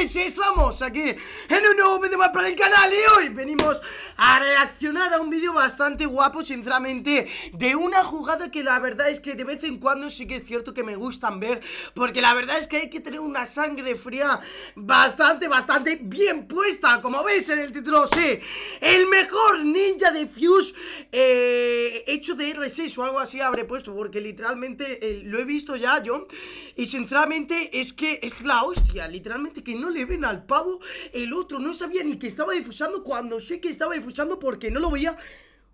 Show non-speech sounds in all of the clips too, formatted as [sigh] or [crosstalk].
estáis? Estamos aquí en un nuevo vídeo más para el canal y hoy venimos a reaccionar a un vídeo bastante guapo, sinceramente, de una jugada que la verdad es que de vez en cuando sí que es cierto que me gustan ver, porque la verdad es que hay que tener una sangre fría bastante, bastante bien puesta, como veis en el título, sí, el mejor ninja de Fuse eh, hecho de R6 o algo así habré puesto, porque literalmente eh, lo he visto ya yo, y sinceramente es que es la hostia, literalmente que no le ven al pavo, el otro no sabía ni que estaba difusando cuando sé que estaba difusando porque no lo veía.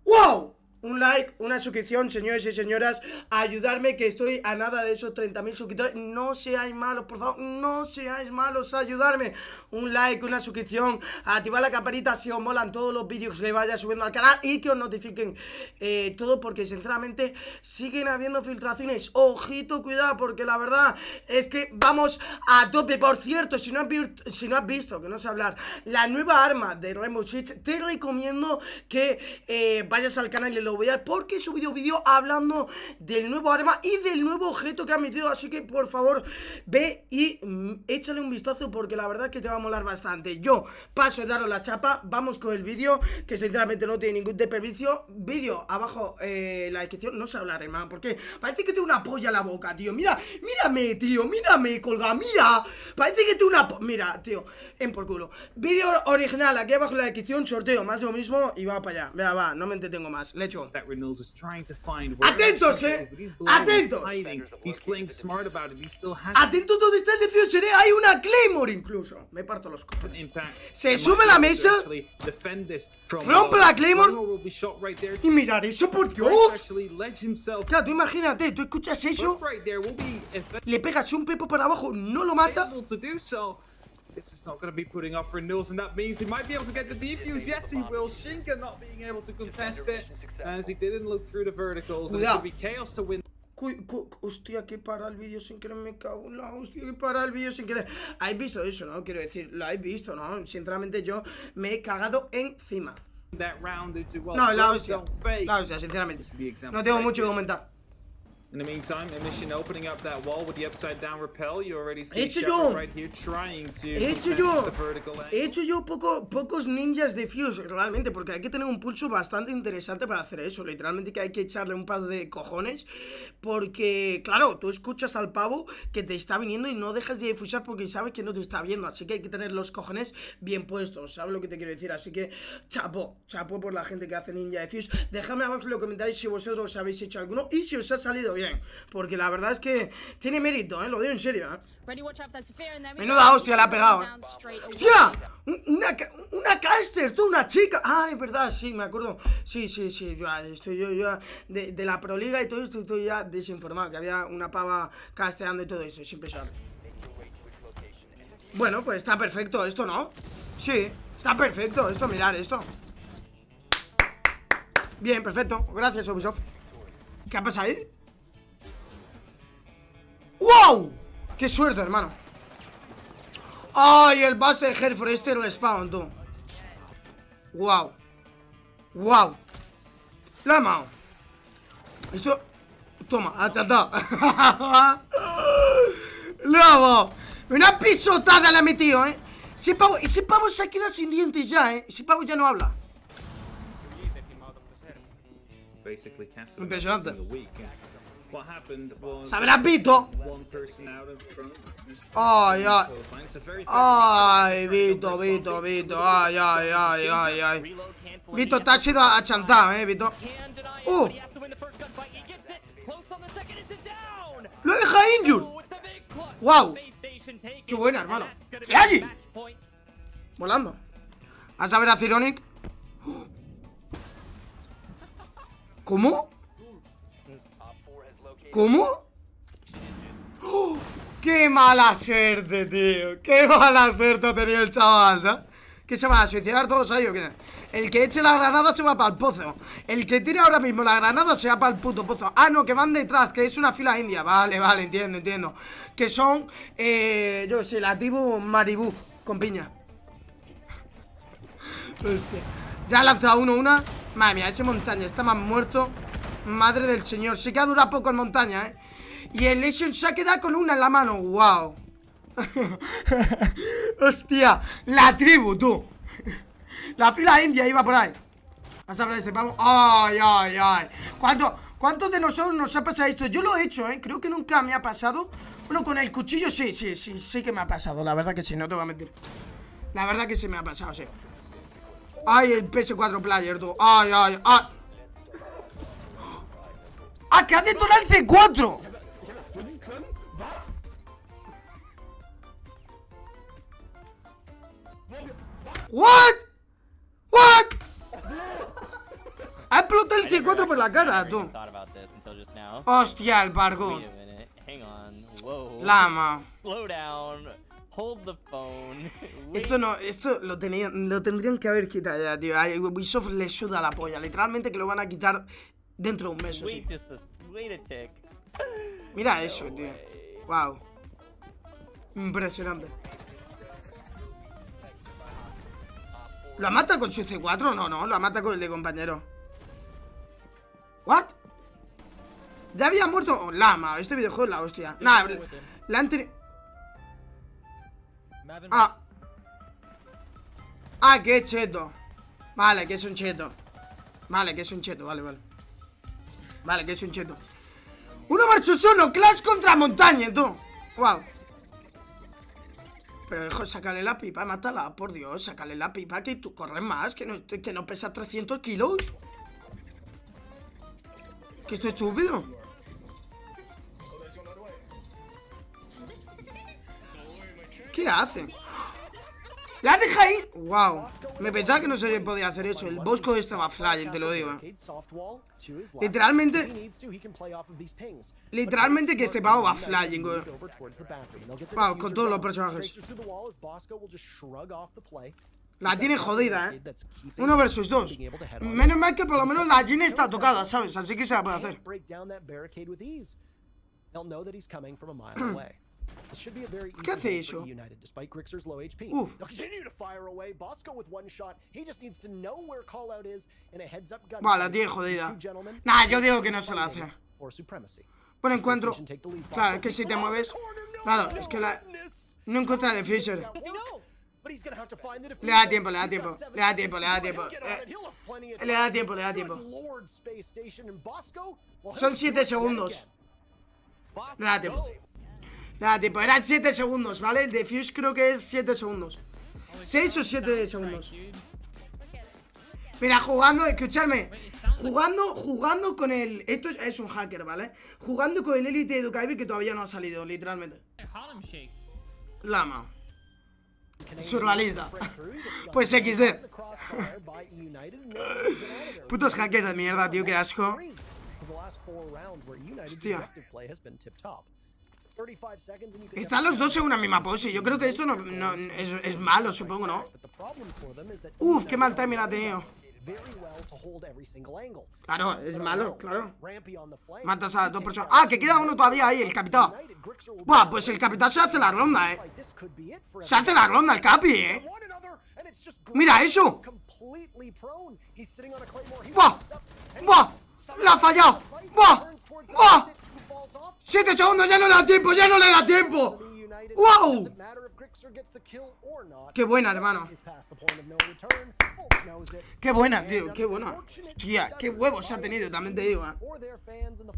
¡Wow! Un like, una suscripción, señores y señoras Ayudarme que estoy a nada de esos 30.000 suscriptores. No seáis malos, por favor No seáis malos, ayudarme. Un like, una suscripción Activar la campanita si os molan todos los vídeos que vaya subiendo al canal Y que os notifiquen eh, todo Porque sinceramente siguen habiendo filtraciones. Ojito, cuidado, porque la verdad Es que vamos a tope. Por cierto, si no has, visto Que no sé hablar La nueva arma de Rainbow Switch Te recomiendo que eh, vayas al canal y lo voy a dar porque he subido vídeo hablando del nuevo arma y del nuevo objeto que ha metido Así que por favor ve y mm, échale un vistazo porque la verdad es que te va a molar bastante. Yo paso a daros la chapa, vamos con el vídeo que sinceramente no tiene ningún desperdicio. Vídeo abajo eh, la descripción, no sé hablar hermano porque parece que tengo una polla en la boca tío. Mira, mírame tío, mírame colga, mira. Parece que tengo una Mira tío, en por culo. Vídeo original aquí abajo en la descripción, sorteo, más de lo mismo y va para allá. Vea va, no me entretengo más, le echo Atentos, eh. Atentos. Atentos donde está el Diffuser, eh. Hay una Claymore incluso. Me parto los cojones. Se sube la mesa. Rompe la Claymore. Y mirar eso, por Dios. Claro, tú imagínate, tú escuchas eso. Le pegas un pepo para abajo, no lo mata. This is not going to be putting off renewals, and that means he might be able to get the defuse. Yes, he will. Shinka not being able to contest it, as he didn't look through the verticals. And it be chaos to win. Hostia, que para el vídeo sin querer, me cago en la hostia, que para el vídeo sin querer. ¿Habéis visto eso, no? Quiero decir, lo habéis visto, ¿no? Sinceramente yo me he cagado encima. No, la hostia, la hostia, sinceramente. No tengo mucho que comentar. In the meantime, Emission opening up that wall with the upside down repel. You already see hecho yo. right here trying to he hecho yo. He hecho yo poco, pocos ninjas de Fuse, realmente, porque hay que tener un pulso bastante interesante para hacer eso. Literalmente que hay que echarle un par de cojones. Porque, claro, tú escuchas al pavo que te está viniendo y no dejas de difusar porque sabes que no te está viendo. Así que hay que tener los cojones bien puestos. ¿Sabes lo que te quiero decir? Así que, chapo, chapo por la gente que hace ninja de Fuse. Déjame abajo en los comentarios si vosotros habéis hecho alguno y si os ha salido bien porque la verdad es que tiene mérito, ¿eh? Lo digo en serio, ¿eh? Menuda hostia la ha pegado, ¿eh? ¡Hostia! Una, una caster, tú, una chica. Ah, es verdad, sí, me acuerdo. Sí, sí, sí, yo estoy yo, yo de, de la Proliga y todo esto estoy ya desinformado. Que había una pava casteando y todo eso, es impresionante. Bueno, pues está perfecto esto, ¿no? Sí, está perfecto esto, mirar esto. Bien, perfecto. Gracias, Ubisoft. ¿Qué ha pasado ahí? ¡Wow! ¡Qué suerte, hermano! ¡Ay, el base de Hereford! Este respawn, tú ¡Wow! ¡Wow! ¡La mano! Esto... Toma, achatado [laughs] ¡Le Una pisotada le ha metido, ¿eh? Ese pavo, ese pavo se ha quedado sin dientes ya, ¿eh? Ese pavo ya no habla Impresionante ¡Sabrá pito! ¡Ay, ay! ¡Ay, Vito, Vito, Vito! ¡Ay, ay, ay, ay, ay! Vito, te has ido achantado, eh, Vito. ¡Uh! ¡Lo deja injure! ¡Wow! ¡Qué buena, hermano! allí! Volando. ¿Vas a ver a Cironic? [gasps] ¿Cómo? ¿Cómo? ¡Qué mala suerte, tío! ¡Qué mala suerte ha tenido el chaval, ¿sabes? ¿Qué se va a suicidar todos ahí o qué? El que eche la granada se va para el pozo El que tire ahora mismo la granada se va para el puto pozo Ah, no, que van detrás, que es una fila india Vale, vale, entiendo, entiendo Que son, eh, yo sé, la tribu Maribú Con piña [laughs] Hostia Ya ha lanzado uno, una Madre mía, ese montaña está más muerto Madre del señor, sí que ha durado poco en montaña, ¿eh? Y el Lesion se ha quedado con una en la mano, wow [laughs] Hostia, la tribu, tú. La fila india iba por ahí. Vas a ver este vamos Ay, ay, ay. ¿Cuánto, ¿Cuántos de nosotros nos ha pasado esto? Yo lo he hecho, ¿eh? Creo que nunca me ha pasado. Bueno, con el cuchillo sí, sí, sí Sí que me ha pasado, la verdad que sí, no te voy a mentir. La verdad que sí me ha pasado, sí. Ay, el PS4 Player, tú. Ay, ay, ay ¡Ah, que ha detonado el C4! ¿What? ¿What? Ha explotado el C4 por la cara, tú. Hostia, el parkour Lama [laughs] Esto no, esto lo, tenían, lo tendrían que haber quitado ya, tío. Ubisoft le suda la polla. Literalmente que lo van a quitar Dentro de un mes, sí. Mira eso, tío. Wow. Impresionante. ¿Lo mata con su C4? No, no, lo mata con el de compañero. ¿What? Ya había muerto. Oh, lama, este videojuego es la hostia. Nah, la han Ah. Ah, que es cheto. Vale, que es un cheto. Vale, que es un cheto, vale, vale. Vale, que es un cheto. Uno versus uno, Clash contra montaña, tú. Wow Pero hijo, sácale la pipa, mátala Por Dios, sácale la pipa Que tú corres más, que no, que no pesa 300 kilos. Que esto es estúpido. ¿Qué hace? ¡La deja ahí! ¡Wow! Me pensaba que no se podía hacer eso. El Bosco estaba flying, te lo digo. Literalmente Literalmente que este pavo va flying, güey. Wow, con todos los personajes. La tiene jodida, eh. Uno versus dos. Menos mal que por lo menos la Jean está tocada, ¿sabes? Así que se la puede hacer [clears throat] ¿Qué hace eso? Uf. Vale, la tiene jodida. Nah, yo digo que no se la hace. Buen encuentro. Claro, es que si te mueves. Claro, es que la. No encuentra de Fisher. Le da tiempo, le da tiempo. Le da tiempo, le da tiempo. Eh, le da tiempo, le da tiempo. Son 7 segundos. Le da tiempo. Nada, tipo, eran 7 segundos, ¿vale? El defuse creo que es 7 segundos. 6 o 7 segundos. Mira, jugando, escuchadme. Jugando, jugando con el Esto es, un hacker, ¿vale? Jugando con el Elite de Ducaibi que todavía no ha salido, literalmente. Lama. Surrealista. [laughs] Pues XD [laughs] Putos hackers de mierda, tío, qué asco. Hostia están los dos en una misma pose. Yo creo que esto no, es, malo, supongo, ¿no? Uf, qué mal timing ha tenido. Claro, es malo, claro. Matas a dos personas. Ah, que queda uno todavía ahí, el capitán. Buah, pues el capitán se hace la ronda, eh. Se hace la ronda el capi, eh. Mira eso. Buah, buah. La ha fallado. Buah, buah. ¡Siete segundos! ¡Ya no le da tiempo! ¡Ya no le da tiempo! ¡Wow! ¡Qué buena, hermano! ¡Qué buena, tío! ¡Qué buena! Tía, qué huevos ha tenido, también te digo, ¿eh?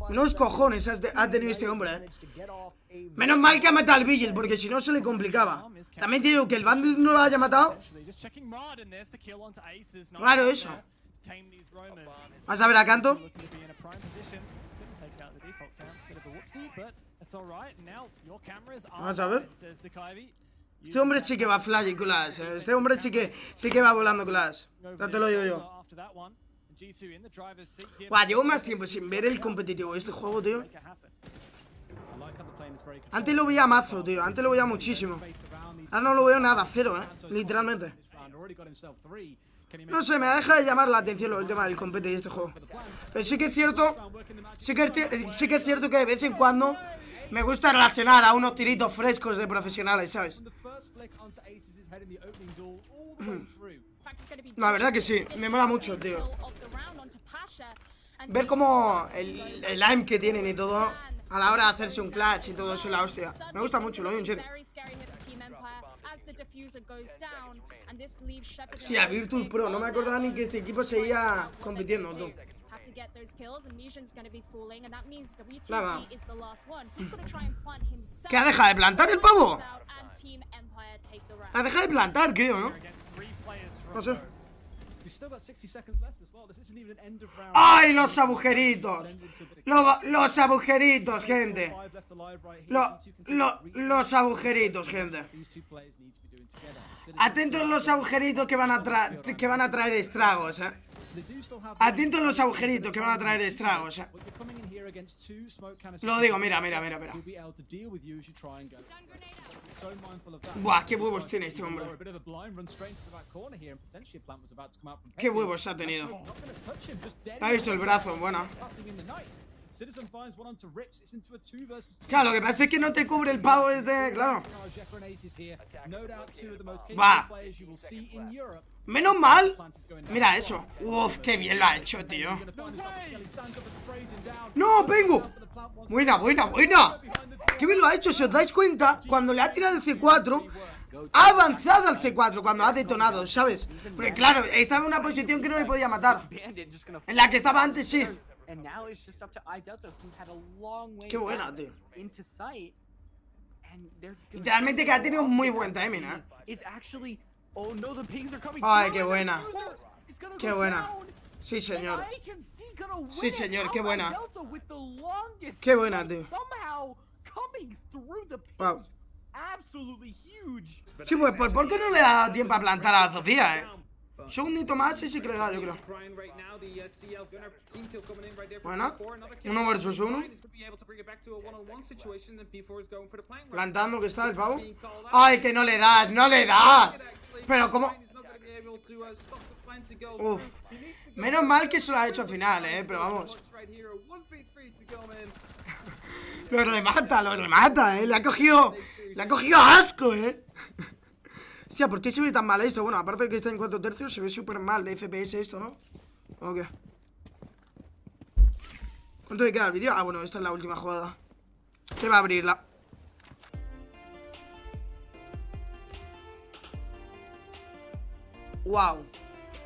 Menos cojones ha tenido este hombre, ¿eh? Menos mal que ha matado al Vigil, porque si no se le complicaba. También te digo que el Bandit no lo haya matado. Claro, eso. Vamos a ver a Canto. Vamos a ver. Este hombre sí que va flying class. Eh. Este hombre sí que, sí que va volando class. Ya te lo digo yo. Buah, llevo más tiempo sin ver el competitivo de este juego, tío. Antes lo veía mazo, tío. Antes lo veía muchísimo. Ahora no lo veo nada, cero, eh. Literalmente. No sé, me ha dejado de llamar la atención el tema del compete de este juego. Pero sí que es cierto, sí que, sí que es cierto que de vez en cuando me gusta relacionar a unos tiritos frescos de profesionales, ¿sabes? [clears throat] La verdad que sí, me mola mucho, tío. Ver cómo el, el aim que tienen y todo a la hora de hacerse un clutch y todo eso, la hostia. Me gusta mucho, lo veo en serio. Hostia, Virtus Pro, no me acordaba ni que este equipo seguía compitiendo, tú. Nada. ¿Qué ha dejado de plantar el pavo? Ha dejado de plantar, creo, ¿no? No sé. ¡Ay, los agujeritos! los agujeritos, gente. los agujeritos, gente. Atentos los agujeritos que van a, que van a traer estragos, eh. Atentos los agujeritos que van a traer estragos, eh. Lo digo, mira, mira, mira, mira. Buah, qué huevos tiene este hombre. Qué huevos ha tenido. Ha visto el brazo, bueno. Claro, lo que pasa es que no te cubre el pavo este, claro. Va. Menos mal. Mira eso. Uf, qué bien lo ha hecho, tío. No, vengo. Buena, buena, buena. Qué bien lo ha hecho, si os dais cuenta, cuando le ha tirado el C4, ha avanzado al C4 cuando ha detonado, ¿sabes? Porque claro, estaba en una posición que no le podía matar. En la que estaba antes, sí. Qué buena, tío. Literalmente que ha tenido muy buen timing, ¿eh? Oh, Ay, qué buena. Qué buena. Sí, señor. Sí, señor, qué buena. Qué buena, tío. Wow. Sí, pues, ¿por qué no le da tiempo a plantar a Sofía, eh? Un segundito más y sí que le da, yo creo. Bueno, uno versus uno. Plantando que está el pavo. ¡Ay, que no le das! ¡No le das! Pero ¿cómo? Uf. Menos mal que se lo ha hecho al final, eh. Pero vamos. [laughs] lo remata, lo remata, eh. Le ha cogido. Le ha cogido asco, eh. Hostia, ¿por qué se ve tan mal esto? Bueno, aparte de que está en 4 tercios, se ve súper mal de FPS esto, ¿no? ¿O qué? ¿Cuánto le queda el vídeo? Ah, bueno, esta es la última jugada Que va a abrirla Wow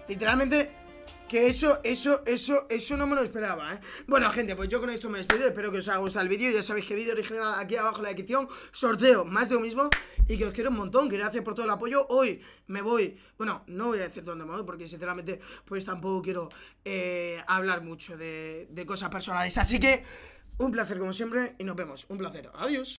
Literalmente que eso, eso, eso, eso no me lo esperaba, ¿eh? Bueno, gente, pues yo con esto me despido Espero que os haya gustado el vídeo. Ya sabéis que vídeo original aquí abajo en la descripción. Sorteo, más de lo mismo Y que os quiero un montón. Gracias por todo el apoyo. Hoy me voy Bueno, no voy a decir dónde me voy Porque sinceramente, pues tampoco quiero eh, hablar mucho de, de cosas personales. Así que, un placer como siempre Y nos vemos. Un placer. Adiós